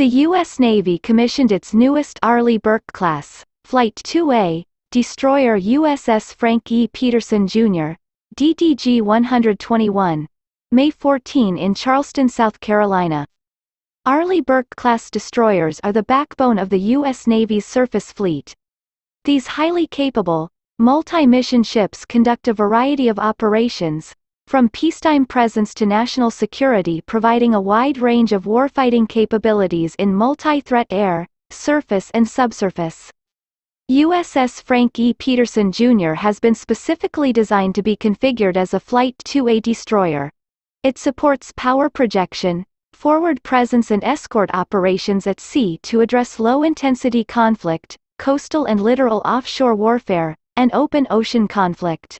The U.S. Navy commissioned its newest Arleigh Burke class, Flight 2A, destroyer USS Frank E. Petersen, Jr., DDG-121, May 14 in Charleston, South Carolina. Arleigh Burke-class destroyers are the backbone of the U.S. Navy's surface fleet. These highly capable, multi-mission ships conduct a variety of operations, from peacetime presence to national security providing a wide range of warfighting capabilities in multi-threat air, surface and subsurface. USS Frank E. Petersen Jr. has been specifically designed to be configured as a Flight 2A destroyer. It supports power projection, forward presence and escort operations at sea to address low-intensity conflict, coastal and littoral offshore warfare, and open ocean conflict.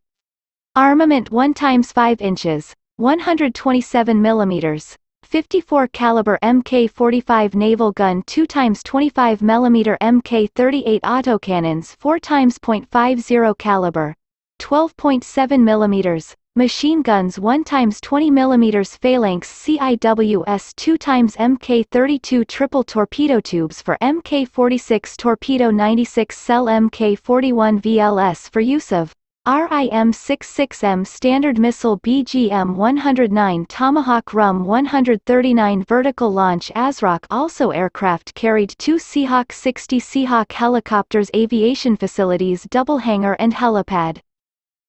Armament 1 times 5 inches, 127 millimeters, 54 caliber Mk45 naval gun 2 times 25 mm Mk38 autocannons 4 times .50 caliber, 12.7 millimeters, machine guns 1 times 20 mm phalanx CIWS 2 times Mk32 triple torpedo tubes for Mk46 torpedo 96 cell Mk41 VLS for use of RIM-66M Standard Missile BGM-109 Tomahawk RUM-139 Vertical Launch ASROC also aircraft carried two Seahawk 60 Seahawk helicopters aviation facilities double hangar and helipad.